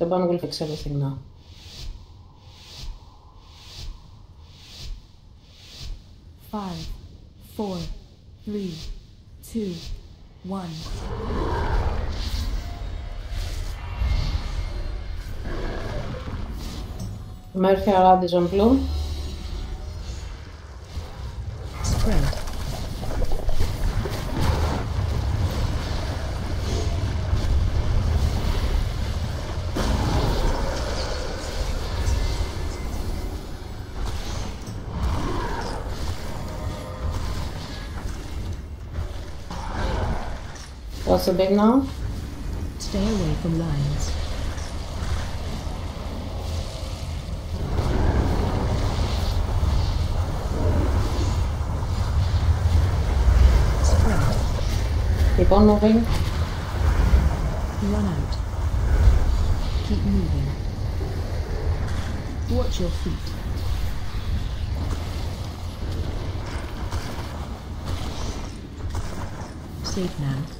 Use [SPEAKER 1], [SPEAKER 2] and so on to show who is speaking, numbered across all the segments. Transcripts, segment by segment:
[SPEAKER 1] Seban will fix everything now.
[SPEAKER 2] Five, four, three, two, one.
[SPEAKER 1] Murphy Aradis on blue.
[SPEAKER 2] Spread.
[SPEAKER 1] What's the big now?
[SPEAKER 2] Stay away from lines. Spread.
[SPEAKER 1] Keep on moving.
[SPEAKER 2] Run out. Keep moving. Watch your feet. Safe now.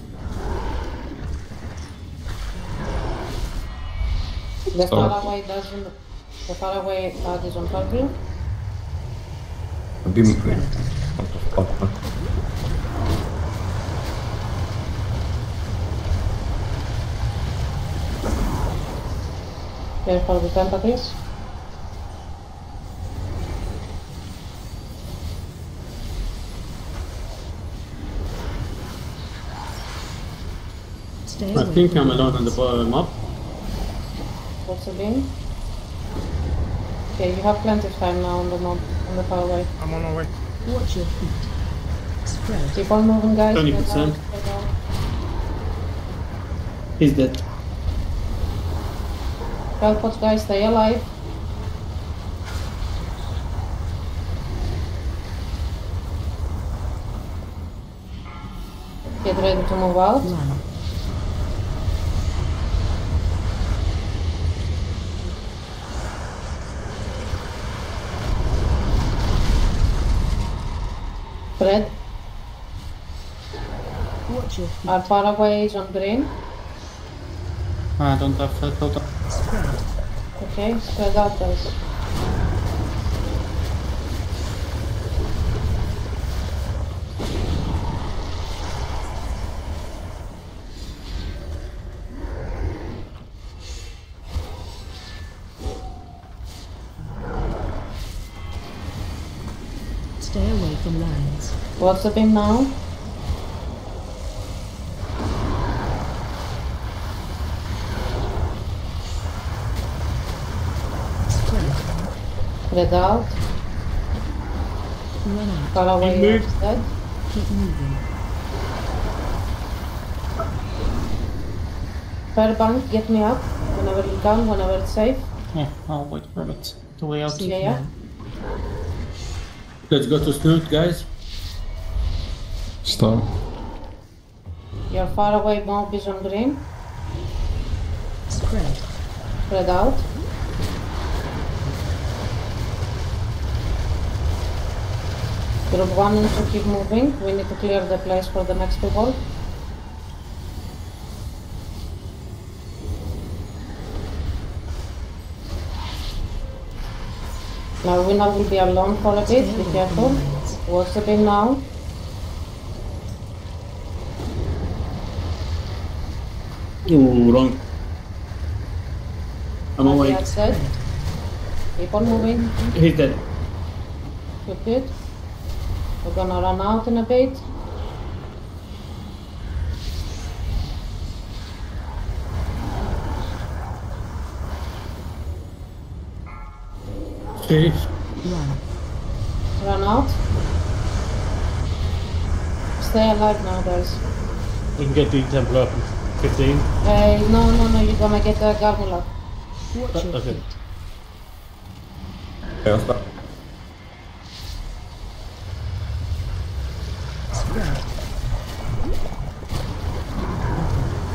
[SPEAKER 1] The
[SPEAKER 3] Stop.
[SPEAKER 1] far away doesn't. The far away card is on purple.
[SPEAKER 3] Beam
[SPEAKER 2] Spread.
[SPEAKER 3] What the fuck?
[SPEAKER 1] Careful with tentacles.
[SPEAKER 2] Stay
[SPEAKER 4] I think I'm alone on the bottom up.
[SPEAKER 1] The beam? Okay, you have plenty of time now on the mob, on the far away.
[SPEAKER 5] I'm on my way.
[SPEAKER 2] Watch your feet. Spread.
[SPEAKER 1] Keep on moving, guys.
[SPEAKER 4] 20%.
[SPEAKER 1] Spread out, spread out.
[SPEAKER 4] He's dead.
[SPEAKER 1] Help us, guys. Stay alive. Get ready to move out.
[SPEAKER 2] Run.
[SPEAKER 1] Fred,
[SPEAKER 2] Watch your feet.
[SPEAKER 1] our far away is on green.
[SPEAKER 4] I don't have that total.
[SPEAKER 2] Spread.
[SPEAKER 1] Okay, spread out, guys.
[SPEAKER 2] Stay away from lines.
[SPEAKER 1] What's the beam now?
[SPEAKER 2] Spread.
[SPEAKER 1] Spread out.
[SPEAKER 2] Run out.
[SPEAKER 1] Far away
[SPEAKER 4] move.
[SPEAKER 1] dead.
[SPEAKER 2] Keep moving.
[SPEAKER 1] Fairbank, get me up whenever you can, whenever it's safe.
[SPEAKER 4] Yeah, I'll wait for it. The way out.
[SPEAKER 2] Safe
[SPEAKER 1] Yeah, yeah.
[SPEAKER 2] now.
[SPEAKER 4] Let's go to Snoot, guys.
[SPEAKER 3] Stop.
[SPEAKER 1] Your far away mob is on green.
[SPEAKER 2] Spread.
[SPEAKER 1] Spread out. Group 1 and 2 keep moving. We need to clear the place for the next people. Now winner will be alone for a bit, be careful. What's the beam now?
[SPEAKER 4] Ooh, wrong. I'm awake.
[SPEAKER 1] That's dead. Keep on moving.
[SPEAKER 4] He's dead.
[SPEAKER 1] Good, good. We're gonna run out in a bit.
[SPEAKER 4] Safe.
[SPEAKER 2] Run.
[SPEAKER 1] Run out. Stay alive now, guys.
[SPEAKER 6] We can get the Templar up in 15.
[SPEAKER 1] Uh, no, no, no, you're gonna get a Garmula.
[SPEAKER 2] Watch your
[SPEAKER 6] okay.
[SPEAKER 2] feet.
[SPEAKER 3] Okay, I'll stop.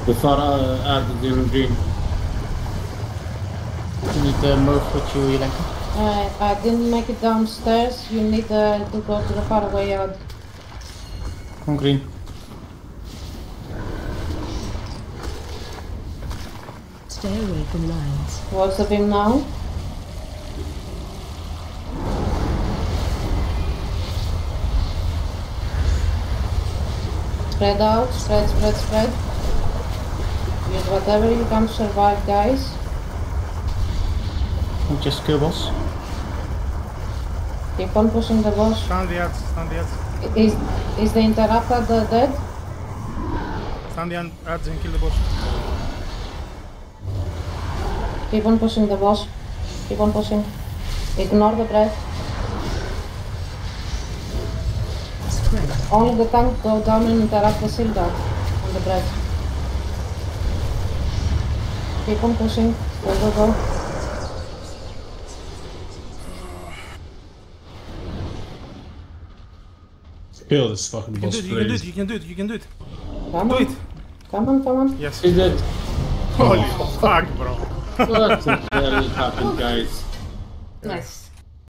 [SPEAKER 4] The far uh, added in green. You need the Murph with you, Elenka.
[SPEAKER 1] Uh, I didn't make it downstairs. You need uh, to go to the faraway yard.
[SPEAKER 4] On green.
[SPEAKER 2] Stay Stay away from lines.
[SPEAKER 1] What's the beam now? Spread out, spread, spread, spread. Use whatever you can survive, guys.
[SPEAKER 3] Just kill boss.
[SPEAKER 1] Keep on pushing the boss.
[SPEAKER 5] Stand the ads, stand the ads.
[SPEAKER 1] Is is the interrupter the dead?
[SPEAKER 5] Stand the ads and kill the boss.
[SPEAKER 1] Keep on pushing the boss. Keep on pushing. Ignore the breath. Only the tank go down and interrupt the shield out on the breath. Keep on pushing. Go, go, go.
[SPEAKER 6] Kill this fucking
[SPEAKER 5] You can
[SPEAKER 6] boss,
[SPEAKER 5] do it, you can do it, you can do it, you can do it.
[SPEAKER 1] Come
[SPEAKER 5] Do
[SPEAKER 1] on.
[SPEAKER 5] it!
[SPEAKER 1] Come on, come on.
[SPEAKER 5] Yes.
[SPEAKER 4] Is it?
[SPEAKER 5] Holy fuck, bro.
[SPEAKER 4] What the hell happened, guys?
[SPEAKER 1] Nice.